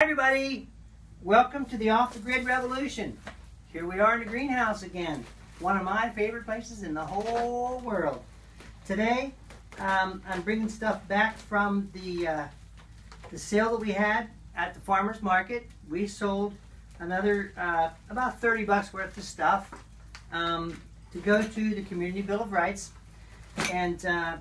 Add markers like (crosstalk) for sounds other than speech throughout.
everybody. Welcome to the Off the Grid Revolution. Here we are in the greenhouse again. One of my favorite places in the whole world. Today, um, I'm bringing stuff back from the, uh, the sale that we had at the farmer's market. We sold another uh, about 30 bucks worth of stuff um, to go to the Community Bill of Rights. And uh,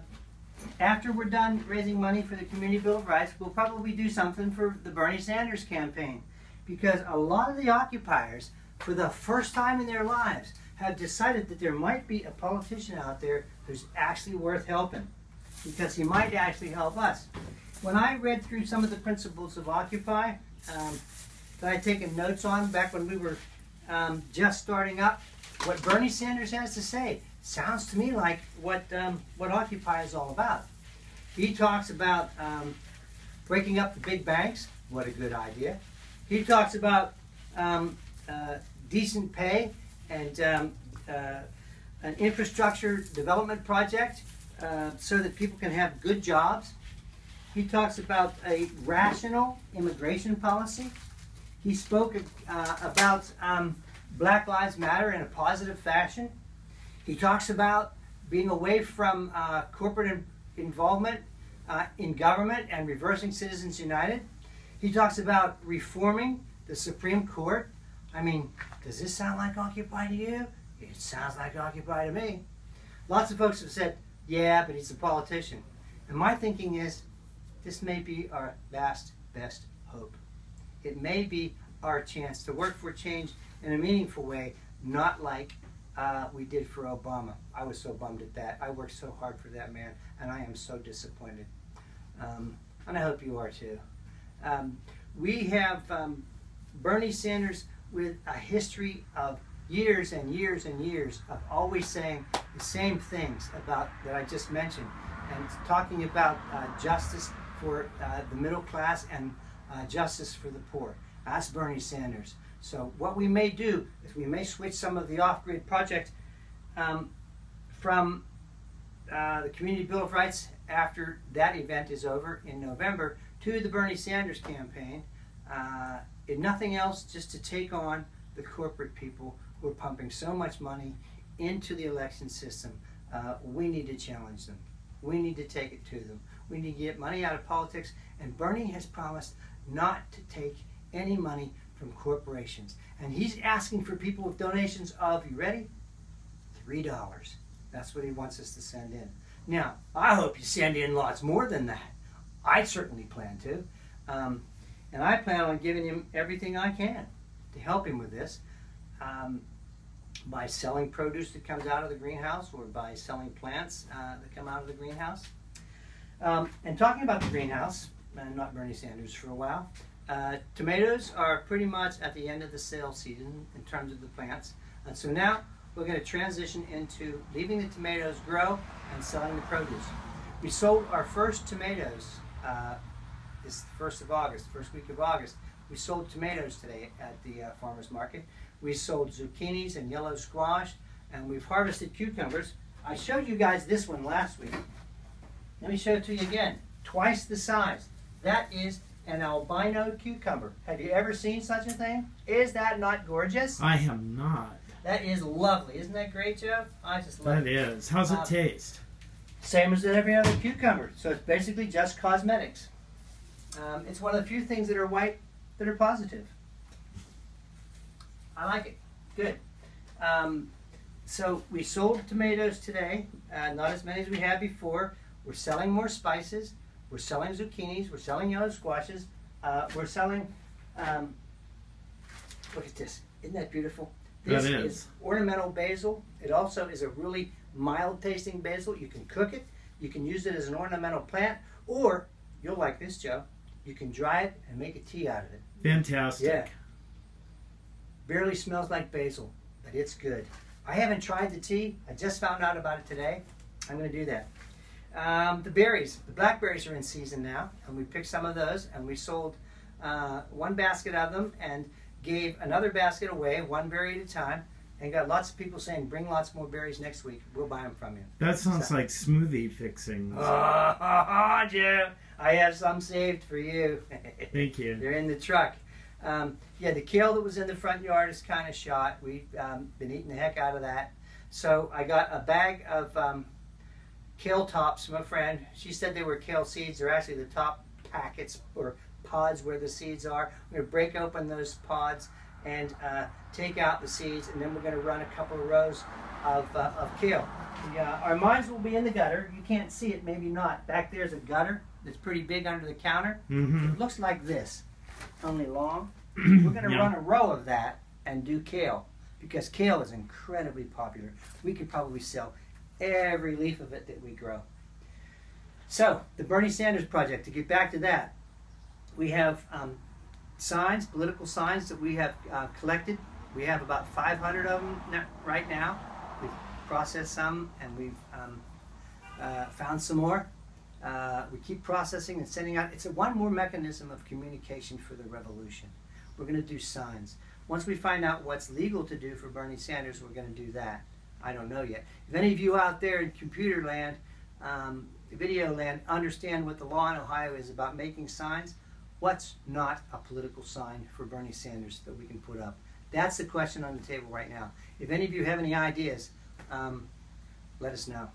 after we're done raising money for the Community Bill of Rights, we'll probably do something for the Bernie Sanders campaign. Because a lot of the occupiers, for the first time in their lives, have decided that there might be a politician out there who's actually worth helping. Because he might actually help us. When I read through some of the principles of Occupy um, that I'd taken notes on back when we were um, just starting up, what Bernie Sanders has to say sounds to me like what um, what Occupy is all about. He talks about um, breaking up the big banks. What a good idea. He talks about um, uh, decent pay and um, uh, an infrastructure development project uh, so that people can have good jobs. He talks about a rational immigration policy. He spoke uh, about um, Black Lives Matter in a positive fashion. He talks about being away from uh, corporate in involvement uh, in government and reversing Citizens United. He talks about reforming the Supreme Court. I mean, does this sound like Occupy to you? It sounds like Occupy to me. Lots of folks have said, yeah, but he's a politician. And my thinking is, this may be our last best hope. It may be our chance to work for change in a meaningful way, not like uh, we did for Obama. I was so bummed at that. I worked so hard for that man, and I am so disappointed. Um, and I hope you are too. Um, we have um, Bernie Sanders with a history of years and years and years of always saying the same things about that I just mentioned, and talking about uh, justice for uh, the middle class and uh, justice for the poor. That's Bernie Sanders. So what we may do is we may switch some of the off-grid projects um, from uh, the Community Bill of Rights after that event is over in November to the Bernie Sanders campaign. Uh, if nothing else, just to take on the corporate people who are pumping so much money into the election system. Uh, we need to challenge them. We need to take it to them. We need to get money out of politics. And Bernie has promised not to take any money from corporations. And he's asking for people with donations of, you ready? $3. That's what he wants us to send in. Now, I hope you send in lots more than that. I certainly plan to. Um, and I plan on giving him everything I can to help him with this um, by selling produce that comes out of the greenhouse or by selling plants uh, that come out of the greenhouse. Um, and talking about the greenhouse, and not Bernie Sanders for a while, uh, tomatoes are pretty much at the end of the sale season in terms of the plants. And so now we're going to transition into leaving the tomatoes grow and selling the produce. We sold our first tomatoes uh, this first of August, first week of August. We sold tomatoes today at the uh, farmer's market. We sold zucchinis and yellow squash, and we've harvested cucumbers. I showed you guys this one last week. Let me show it to you again. Twice the size. That is an albino cucumber. Have you ever seen such a thing? Is that not gorgeous? I have not. That is lovely. Isn't that great, Joe? I just love That it. is. How's it Um, taste? Same as every other cucumber. So it's basically just cosmetics. Um, it's one of the few things that are white that are positive. I like it. Good. Um, so we sold tomatoes today, uh, not as many as we had before. We're selling more spices. We're selling zucchinis. We're selling yellow squashes. Uh, we're selling. Um, look at this. Isn't that beautiful? That This is. ornamental basil. It also is a really mild tasting basil. You can cook it. You can use it as an ornamental plant, or you'll like this, Joe. You can dry it and make a tea out of it. Fantastic. Yeah. Barely smells like basil, but it's good. I haven't tried the tea. I just found out about it today. I'm going to do that. Um, the berries, the blackberries are in season now, and we picked some of those, and we sold uh, one basket of them and gave another basket away, one berry at a time, and got lots of people saying, "Bring lots more berries next week. We'll buy them from you." That sounds So- like smoothie fixing. Oh, (laughs) Joe, I have some saved for you. (laughs) Thank you. They're in the truck. Um, yeah, the kale that was in the front yard is kind of shot. We've um, been eating the heck out of that. So I got a bag of um, kale tops from a friend. She said they were kale seeds. They're actually the top packets or pods where the seeds are. We're going to break open those pods and uh, take out the seeds, and then we're going to run a couple of rows of, uh, of kale. Yeah, our mines will be in the gutter. You can't see it, maybe not. Back there's a gutter that's pretty big under the counter. Mm-hmm. It looks like this, only long. (clears throat) We're going to Yeah. run a row of that and do kale because kale is incredibly popular. We could probably sell every leaf of it that we grow. So, the Bernie Sanders Project, to get back to that, we have um, signs, political signs that we have uh, collected. We have about 500 of them right now. We've processed some and we've um, uh, found some more. Uh, we keep processing and sending out. It's a one more mechanism of communication for the revolution. We're going to do signs. Once we find out what's legal to do for Bernie Sanders, we're going to do that. I don't know yet. If any of you out there in computer land, um, video land, understand what the law in Ohio is about making signs, what's not a political sign for Bernie Sanders that we can put up? That's the question on the table right now. If any of you have any ideas, um, let us know.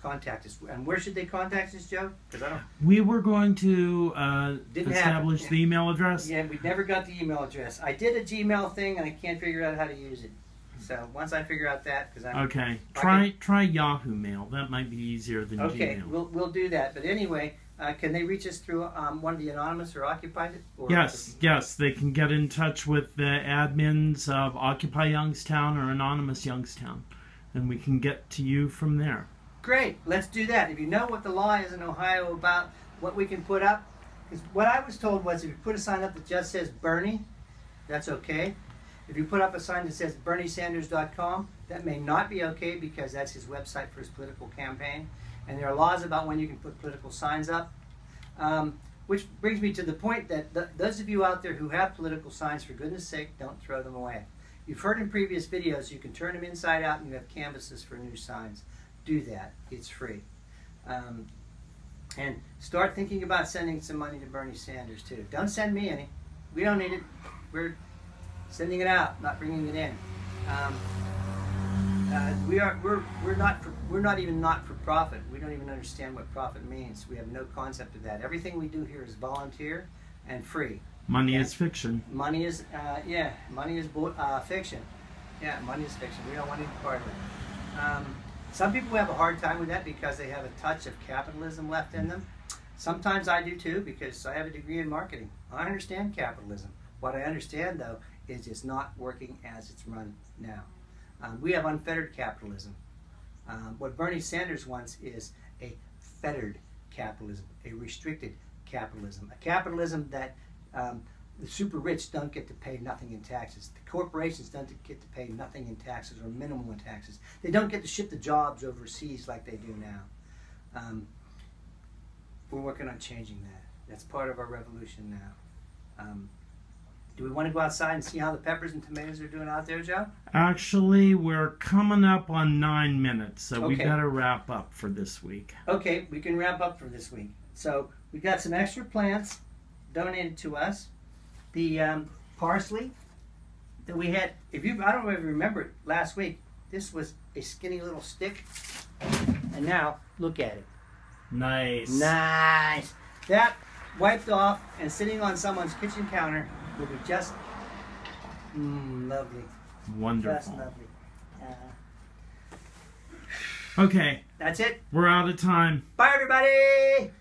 Contact us. And where should they contact us, Joe? Because I don't. We were going to uh, establish happen. the email address. Yeah, we never got the email address. I did a Gmail thing and I can't figure out how to use it. So once I figure out that, because I'm Okay. Try try Yahoo Mail. That might be easier than okay, Gmail. we'll we'll do that. But anyway, uh, can they reach us through um, one of the anonymous or occupied? Or Yes, yes, they can get in touch with the admins of Occupy Youngstown or Anonymous Youngstown, and we can get to you from there. Great, let's do that. If you know what the law is in Ohio about what we can put up, because what I was told was if you put a sign up that just says Bernie, that's okay. If you put up a sign that says BernieSanders.com, that may not be okay because that's his website for his political campaign. And there are laws about when you can put political signs up. Um, which brings me to the point that th- those of you out there who have political signs, for goodness sake, don't throw them away. You've heard in previous videos you can turn them inside out and you have canvases for new signs do that. It's free. Um, and start thinking about sending some money to Bernie Sanders too. Don't send me any. We don't need it. We're sending it out, not bringing it in. Um, uh, we are we're we're not for, we're not even not for profit. We don't even understand what profit means. We have no concept of that. Everything we do here is volunteer and free. Money Yeah. is fiction. Money is uh, yeah, money is bo- uh, fiction. Yeah, money is fiction. We don't want any part of it. Um, some people have a hard time with that because they have a touch of capitalism left in them. Sometimes I do too because I have a degree in marketing. I understand capitalism. What I understand though is just not working as it's run now. Um, we have unfettered capitalism. Um, what Bernie Sanders wants is a fettered capitalism, a restricted capitalism, a capitalism that um, the super rich don't get to pay nothing in taxes. The corporations don't get to pay nothing in taxes or minimal in taxes. They don't get to ship the jobs overseas like they do now. Um, we're working on changing that. That's part of our revolution now. Um, do we want to go outside and see how the peppers and tomatoes are doing out there, Joe? Actually, we're coming up on nine minutes, so we Okay. better wrap up for this week. Okay, we can wrap up for this week. So we've got some extra plants donated to us. The um, parsley that we had, if you, I don't know remember it last week. This was a skinny little stick, and now look at it. Nice. Nice. That wiped off and sitting on someone's kitchen counter will be just mm, lovely. Just Wonderful. lovely. Uh, Okay, that's it. we're out of time. Bye, everybody.